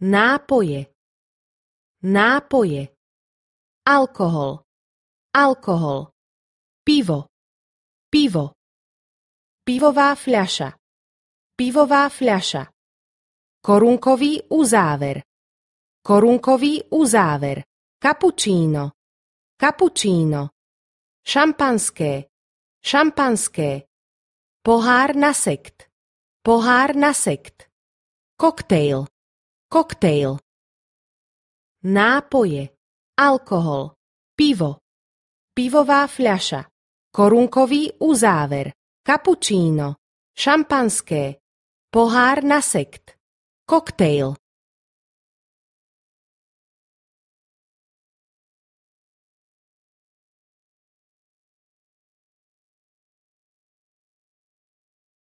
nápoje, nápoje, alkohol, alkohol, pivo, pivo, pivová fľaša, pivová fľaša, korunkový uzáver, korunkový uzáver, kapučíno, kapučíno, šampanské, šampanské, pohár na sekt, pohár na sekt, koktejl, koktejl, nápoje, alkohol, pivo, pivová fľaša, korunkový uzáver, kapučíno, šampanské, pohár na sekt, koktejl.